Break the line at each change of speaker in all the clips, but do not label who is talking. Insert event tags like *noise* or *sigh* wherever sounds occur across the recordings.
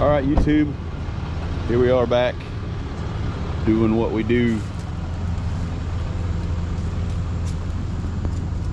All right, YouTube. Here we are back doing what we do.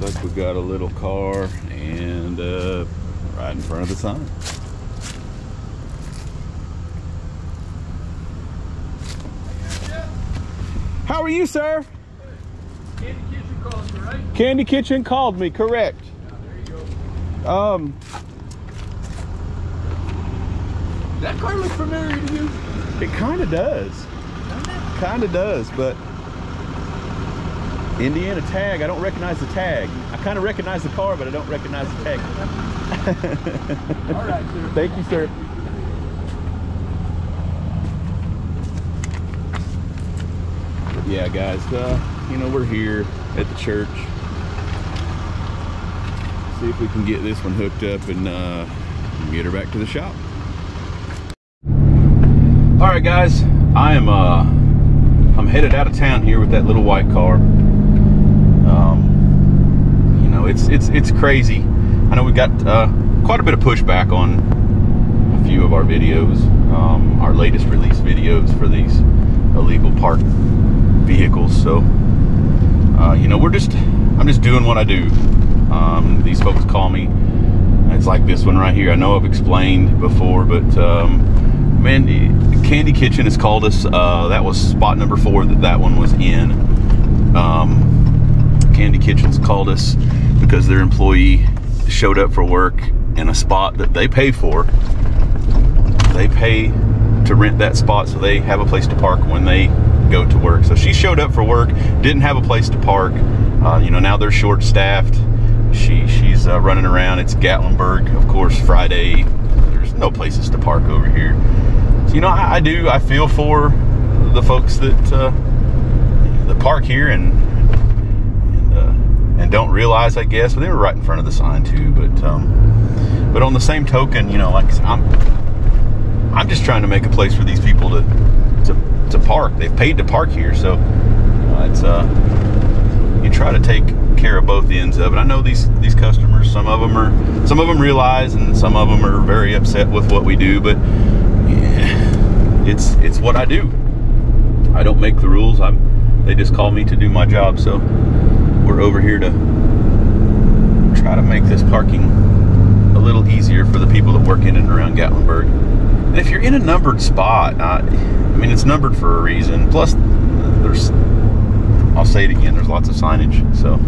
Looks like we got a little car and uh, right in front of the sign. How are you, sir?
Candy Kitchen called you, right?
Candy Kitchen called me, correct.
Yeah, there you go.
Um,
That car look familiar to you?
it kind of does. Kind of does, but Indiana tag, I don't recognize the tag. I kind of recognize the car, but I don't recognize the tag. *laughs*
All right, sir.
Thank you, sir. Yeah, guys, uh, you know, we're here at the church. See if we can get this one hooked up and uh, get her back to the shop. All right, guys, I am uh, I'm headed out of town here with that little white car. Um, you know, it's it's it's crazy. I know we got uh, quite a bit of pushback on a few of our videos, um, our latest release videos for these illegal park vehicles. So, uh, you know, we're just I'm just doing what I do. Um, these folks call me. It's like this one right here. I know I've explained before, but um, man, Candy Kitchen has called us. Uh, that was spot number four that that one was in. Um, Candy Kitchen's called us because their employee showed up for work in a spot that they pay for. They pay to rent that spot so they have a place to park when they go to work. So she showed up for work, didn't have a place to park. Uh, you know, now they're short staffed. She she's uh, running around. It's Gatlinburg, of course. Friday, there's no places to park over here. So you know, I, I do. I feel for the folks that uh, that park here and and, uh, and don't realize, I guess. But they were right in front of the sign too. But um, but on the same token, you know, like I'm I'm just trying to make a place for these people to to, to park. They've paid to park here, so uh, it's uh you try to take care of both ends of it. I know these these customers. Some of them are some of them realize, and some of them are very upset with what we do. But yeah, it's it's what I do. I don't make the rules. I'm they just call me to do my job. So we're over here to try to make this parking a little easier for the people that work in and around Gatlinburg. And if you're in a numbered spot, uh, I mean it's numbered for a reason. Plus, there's I'll say it again. There's lots of signage, so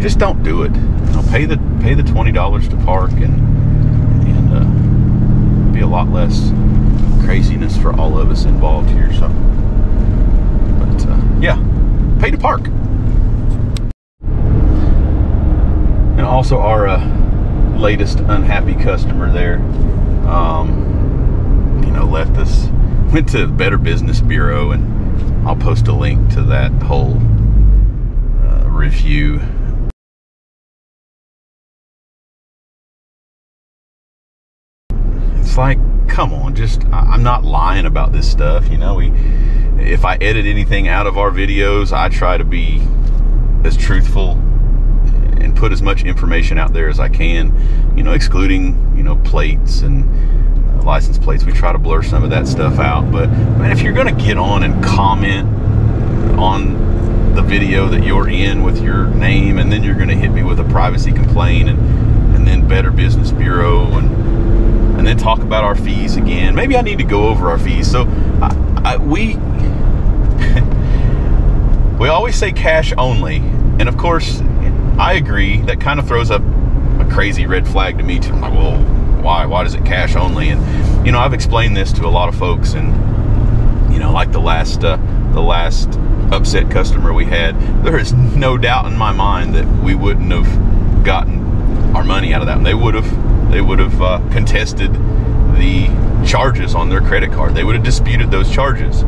just don't do it. You know, pay the pay the twenty dollars to park, and and uh, be a lot less craziness for all of us involved here. So, but uh, yeah, pay to park. And also our uh, latest unhappy customer there, um, you know, left us went to Better Business Bureau and I'll post a link to that whole uh, review. It's like, come on, just I'm not lying about this stuff. You know, we if I edit anything out of our videos, I try to be as truthful and put as much information out there as I can. You know, excluding you know plates and uh, license plates. We try to blur some of that stuff out. But man, if you're going to get on and comment on the video that you're in with your name, and then you're going to hit me with a privacy complaint, and and then Better Business Bureau, and and then talk about our fees again. Maybe I need to go over our fees. So I, I, we *laughs* we always say cash only, and of course, I agree. That kind of throws up a crazy red flag to me too. I'm like, well, why? Why does it cash only? And you know, I've explained this to a lot of folks, and you know, like the last uh, the last upset customer we had, there is no doubt in my mind that we wouldn't have gotten our money out of that. And they would have they would have uh, contested the charges on their credit card. They would have disputed those charges.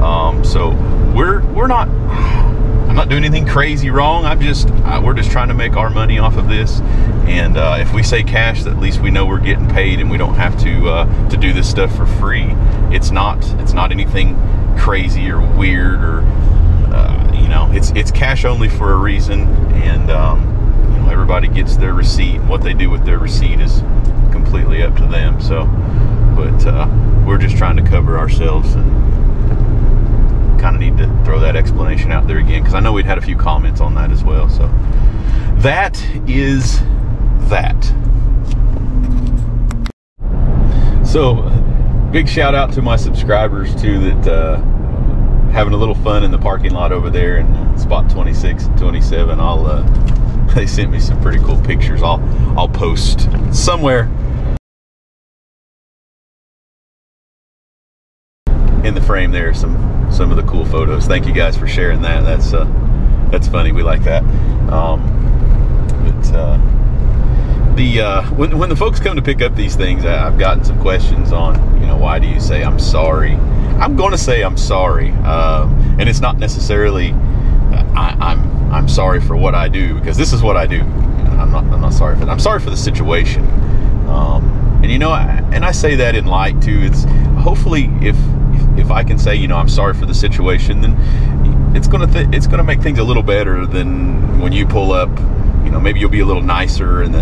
Um, so we're we're not. I'm not doing anything crazy wrong. I'm just uh, we're just trying to make our money off of this. And uh, if we say cash, at least we know we're getting paid, and we don't have to uh, to do this stuff for free. It's not it's not anything crazy or weird or uh, you know it's it's cash only for a reason. And um, everybody gets their receipt. and What they do with their receipt is completely up to them. So, but uh, we're just trying to cover ourselves and kind of need to throw that explanation out there again because I know we'd had a few comments on that as well. So that is that. So big shout out to my subscribers too that uh, having a little fun in the parking lot over there in spot 26 and 27. I'll uh, they sent me some pretty cool pictures. I'll I'll post somewhere in the frame there some some of the cool photos. Thank you guys for sharing that. That's uh that's funny. We like that. Um, but uh, the uh, when when the folks come to pick up these things, I, I've gotten some questions on you know why do you say I'm sorry? I'm going to say I'm sorry, um, and it's not necessarily I, I'm I'm sorry for what I do because this is what I do. I'm not I'm not sorry for that. I'm sorry for the situation. Um, and you know, I, and I say that in light too. It's hopefully if, if I can say you know I'm sorry for the situation, then it's gonna th- it's gonna make things a little better than when you pull up. You know, maybe you'll be a little nicer, and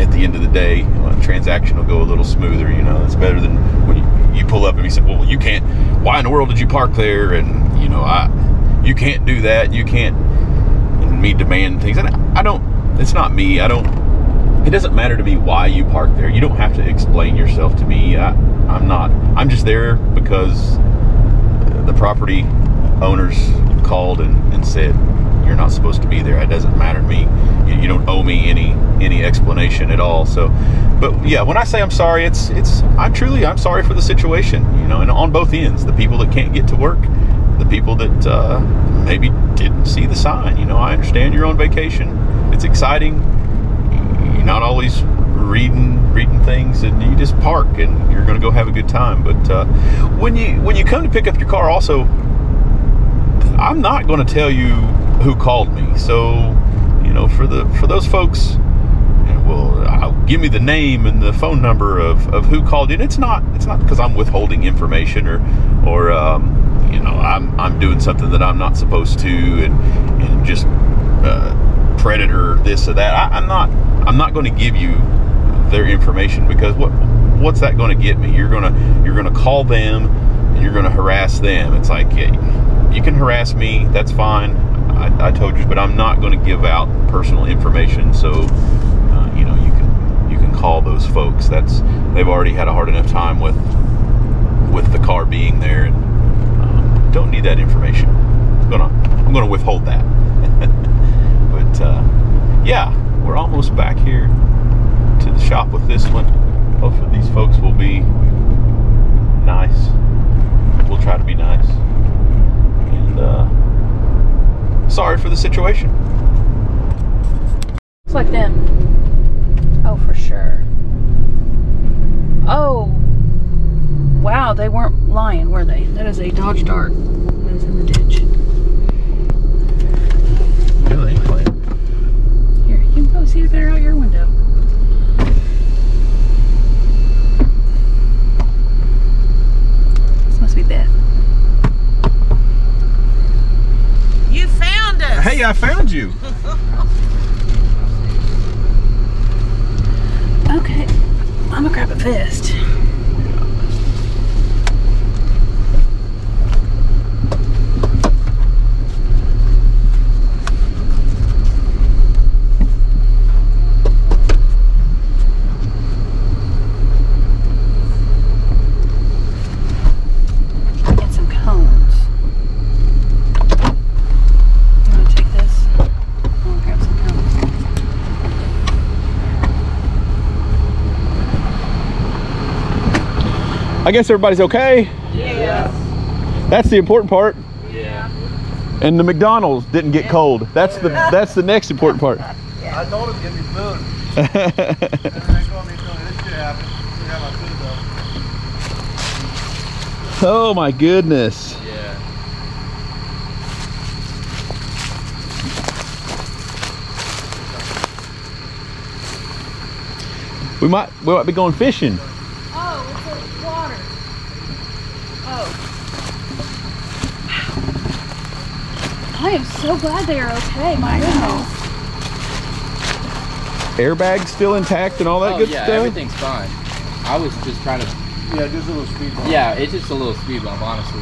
at the end of the day, well, transaction will go a little smoother. You know, it's better than when you, you pull up and you say, well, you can't. Why in the world did you park there? And you know, I you can't do that. You can't. Me demand things, and I don't. It's not me. I don't it doesn't matter to me why you park there. You don't have to explain yourself to me. I, I'm not. I'm just there because the property owners called and, and said you're not supposed to be there. It doesn't matter to me. You, you don't owe me any any explanation at all. So, but yeah, when I say I'm sorry, it's it's I'm truly I'm sorry for the situation. You know, and on both ends, the people that can't get to work, the people that uh, maybe didn't see the sign. You know, I understand you're on vacation. It's exciting you're not always reading reading things and you just park and you're going to go have a good time but uh, when you when you come to pick up your car also i'm not going to tell you who called me so you know for the for those folks well I'll, give me the name and the phone number of, of who called in it's not it's not because i'm withholding information or or um, you know i'm i'm doing something that i'm not supposed to and and just uh, predator this or that. I, i'm not i'm not going to give you their information because what what's that going to get me? You're going to you're going to call them and you're going to harass them. It's like yeah, you can harass me that's fine. I, I told you but i'm not going to give out personal information. So uh, you know you can you can call those folks. That's they've already had a hard enough time with with the car being there and don't need that information i'm gonna i'm gonna withhold that *laughs* but uh, yeah, we're almost back here to the shop with this one. Hopefully, these folks will be nice. We'll try to be nice. And uh, sorry for the situation.
It's like them. Oh, for sure. Oh. Wow, they weren't lying, were they? That is a Dodge Dart. That is in the ditch. Really? Here, you can probably see it better out your window. This must be Beth.
You found us.
Hey, I found you. *laughs*
Okay, I'm gonna grab a vest. And some cones. You wanna take this? I'm gonna grab some cones.
I guess everybody's okay.
Yeah.
That's the important part.
Yeah.
And the McDonald's didn't get cold. That's the that's the next important part.
I told him to give me food. And they told me, told me this shit happened. See how I could though.
oh my goodness.
Yeah.
We might we might be going fishing.
Oh, it's a water. Oh. I am so glad they are okay. My goodness.
Airbags still intact and all that
oh
good
yeah,
stuff.
everything's fine. I was just trying to
Yeah, just a little speed bump.
Yeah, it's just a little speed bump, honestly.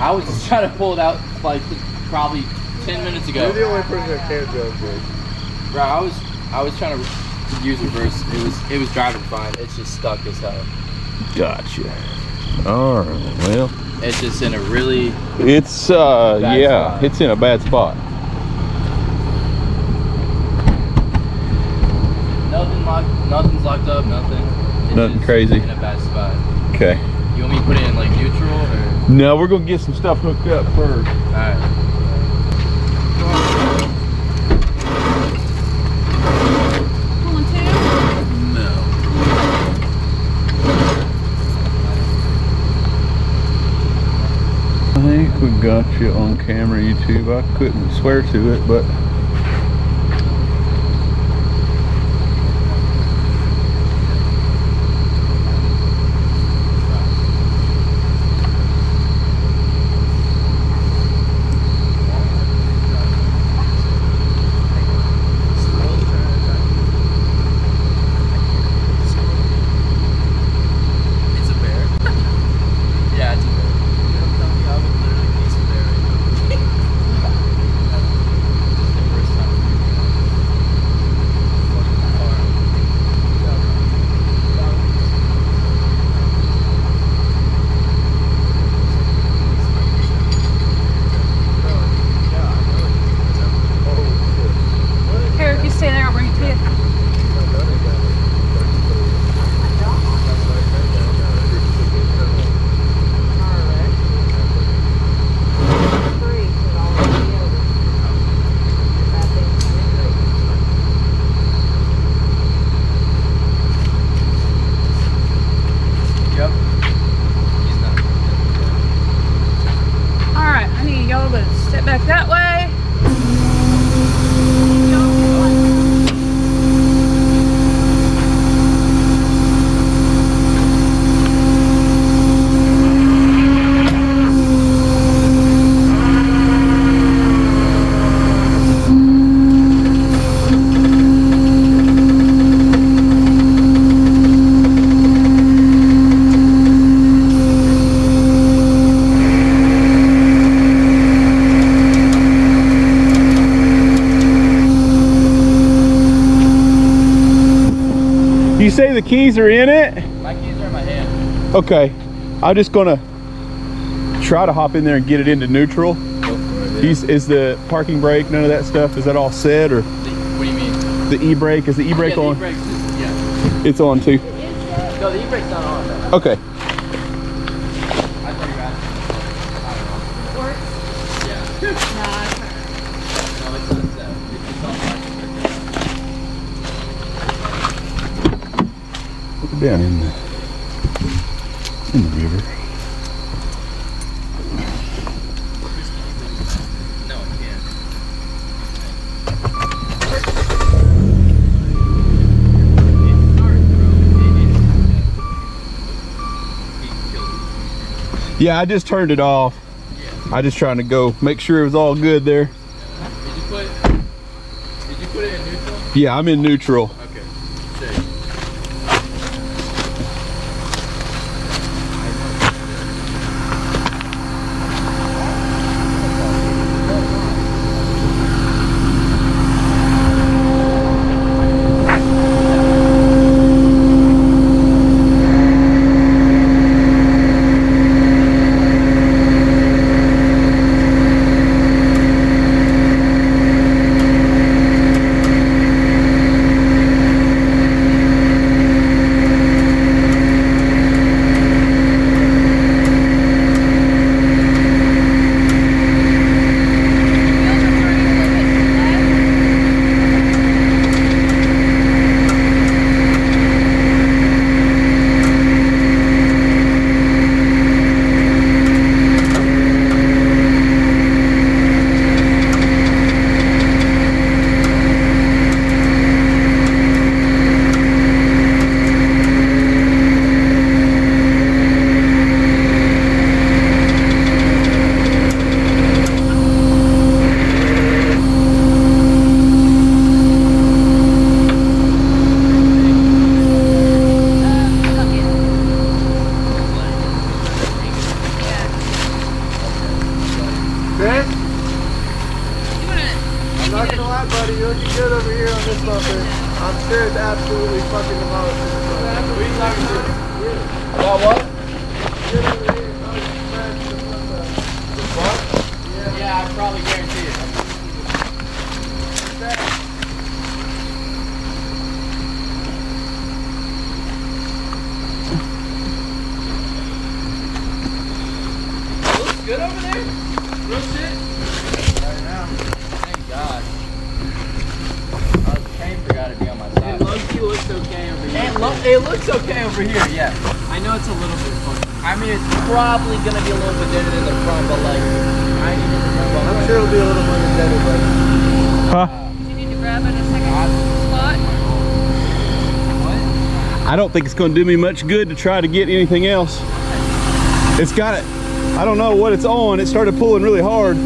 I was just trying to pull it out like probably 10 minutes ago.
You're the only person that can drive good.
Bro, I was I was trying to use reverse. It was it was driving fine. It's just stuck as hell.
Gotcha. All right. Well,
It's just in a really
it's uh yeah,
spot.
it's in a bad spot.
nothing locked. Nothing's locked up. Nothing. It's
Nothing crazy.
In a bad spot.
Okay.
You want me to put it in like neutral or?
No, we're gonna get some stuff hooked up first.
All right.
Pulling two.
I think we got you on camera, YouTube. I couldn't swear to it, but
It's a bear. yeah, it's a bear.
Here, if you stay there, I'll bring it to you.
Yep. He's not.
All right, I need y'all to step back that way.
you say the keys are in it?
My keys are in my hand.
Okay. I'm just gonna try to hop in there and get it into neutral.
It.
He's, is the parking brake, none of that stuff, is that all set or
The- What do you mean?
the e-brake, is the e-brake
yeah,
on?
E-brake's yeah.
It's on too.
No, the e-brake's not on. though.
Okay.
I thought you were asking.
Works?
Yeah.
Nah,
No, it's not set. It's just on parking brake.
Down in the in the river.
No, it can't.
Yeah, I just turned it off. I just trying to go make sure it was all good there.
Did you put? Did you put it in neutral?
Yeah, I'm in neutral.
Good over there. Real shit.
Right now.
Thank God. Uh, Kane forgot to be on my side.
It low-key looks okay over here.
It, look, it looks okay over here, yeah.
I know it's a little bit funky.
I mean, it's probably gonna be a little bit dented in the front, but like, I ain't even remember.
I'm sure it'll be a little more indebted, but Huh?
Do you need to grab it a second spot? What?
I don't think it's going to do me much good to try to get anything else. It's got it. I don't know what it's on. It started pulling really hard.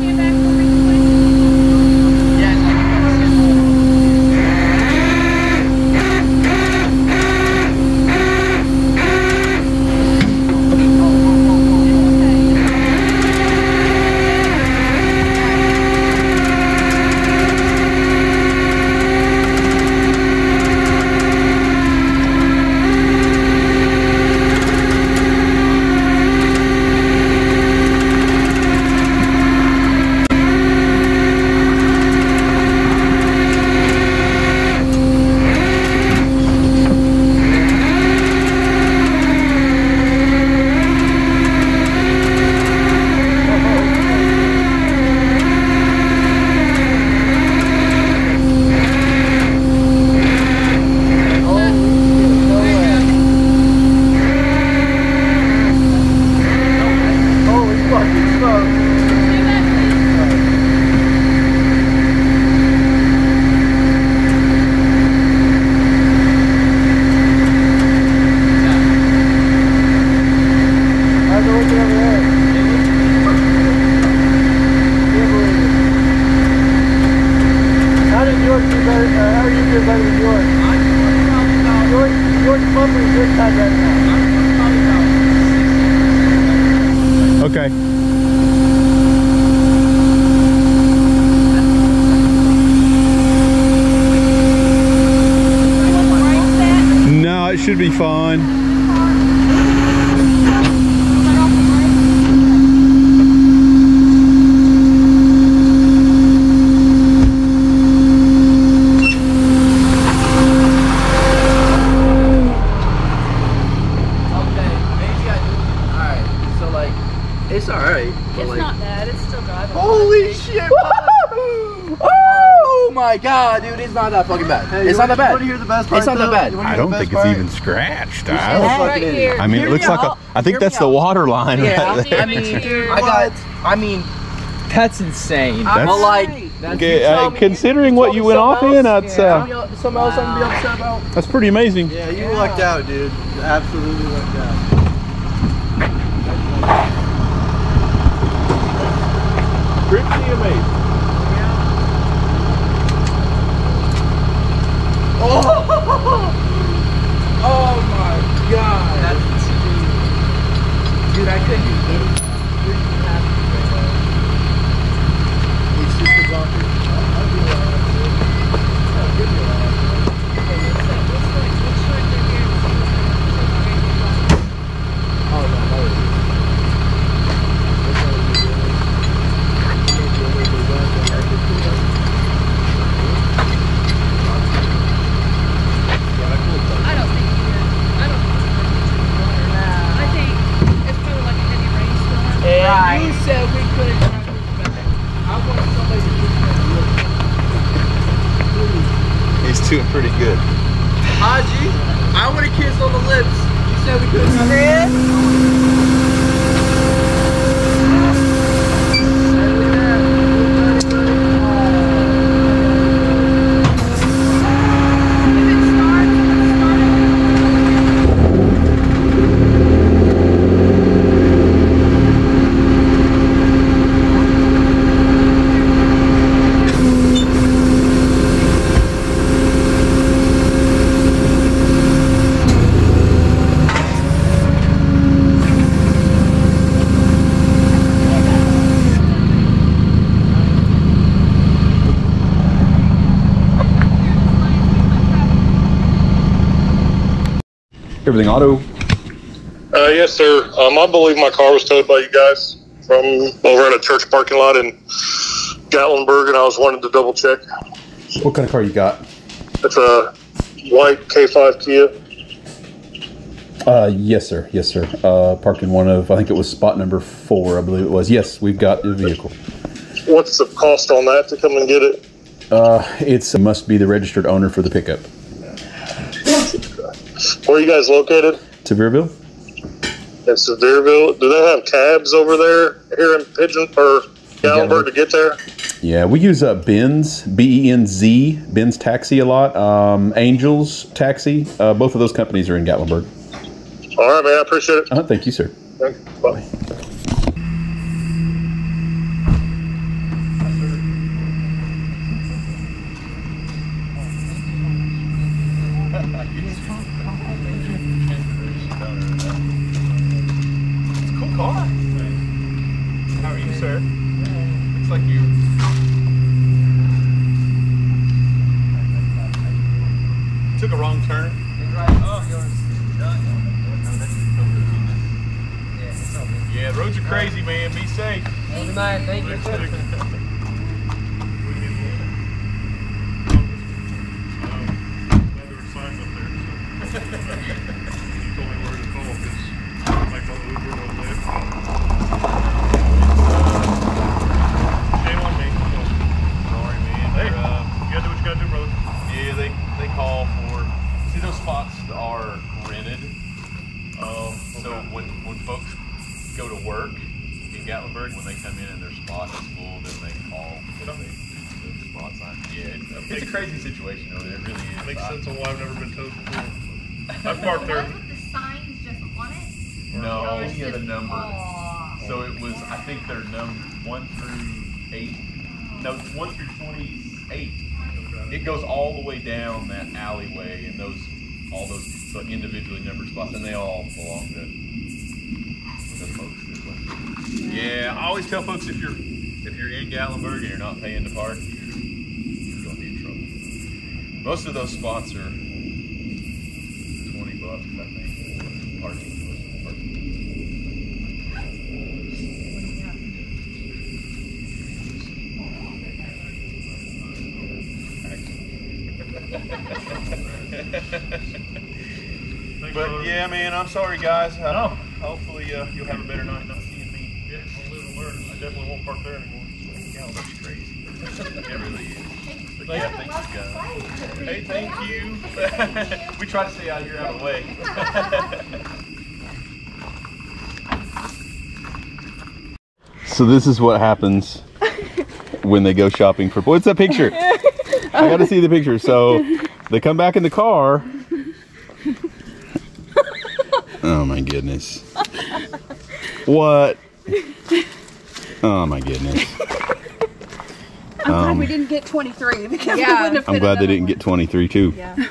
It's
not
that fucking bad.
Hey,
it's not that bad.
You want to hear the best part?
It's not that bad.
I don't
best
think it's even scratched.
You're
I,
still
Right here.
I mean,
Hear
it looks like a.
out.
I think
Hear
that's the
out.
water line
Yeah,
right there.
I mean, I got. I mean,
That's insane.
That's-
but like,
That's
Okay, uh, considering
you
what you went off
something
in,
else,
that's
yeah,
uh,
something else- I'm gonna be upset about.
that's pretty amazing.
Yeah, you
Yeah.
lucked out, dude. Absolutely lucked out.
Pretty amazing.
Oh my god.
That's insane.
Dude, I couldn't do any.
It's just a bumper. Oh, no, no.
I don't think you did. I don't think it's gonna get you in the water. I think it's probably like a heavy rainstorm.
You said we couldn't have this back. I want somebody to do that.
He's doing pretty good.
Haji, I want a kiss on the lips. You said we couldn't have
Everything auto.
Uh, yes, sir. Um, I believe my car was towed by you guys from over in a church parking lot in Gatlinburg, and I was wanting to double check.
What kind of car you got?
It's a white K5 Kia.
Uh, yes, sir. Yes, sir. Uh, parked in one of, I think it was spot number four, I believe it was. Yes, we've got the vehicle.
What's the cost on that to come and get it?
Uh, it's must be the registered owner for the pickup.
Where are you guys located?
Sevierville?
In Sevierville. Do they have cabs over there here in Pigeon or Gatlinburg to get there?
Yeah, we use uh, Benz, B E N Z, Benz Taxi a lot. Um, Angels Taxi. Uh, both of those companies are in Gatlinburg.
All right, man. I appreciate it.
Uh, thank you, sir.
You. Bye.
It's a cool car. How are you, sir? Looks like you. Took a wrong turn. Yeah, the roads are crazy, man. Be safe.
Good night. Thank you.
Yeah, they they call for. See, those spots are rented. Um, so when when folks go to work in Gatlinburg, when they come in and their spot is full, then they call. If they, the spot's not. Yeah, it's, a- it's a crazy situation. Though. It really is.
Makes
I-
sense on why I've never been towed before. I've there.
The signs just on it?
No,
Or it's
any of the
just-
number.
Aw.
So it was, I think they're num one through eight. No, it's one through twenty-eight. It goes all the way down that alleyway, and those, all those so individually numbered spots, and they all belong to the folks this way. Yeah, I always tell folks if you're if you're in Gatlinburg and you're not paying to park, you're, you're gonna be in trouble. Most of those spots are twenty bucks, I think. Parking, parking. But yeah, man, I'm sorry, guys. Uh,
No.
Hopefully, uh, you'll have a better night not seeing me.
Yeah, I'll live and learn. I definitely won't park there anymore.
Yeah, that'd be crazy. it really is. But
Yeah,
yeah,
love
thanks,
the
guys. Hey, thank you. *laughs* we try to stay out here out of the way. *laughs* so this is what happens when they go shopping for. Oh, What's that picture? I got to see the picture. So they come back in the car. Oh my goodness. What? Oh my goodness.
I'm glad
Um,
we didn't get 23 because we wouldn't have
I'm glad they
another
didn't
one.
get 23 too.
Yeah. *laughs*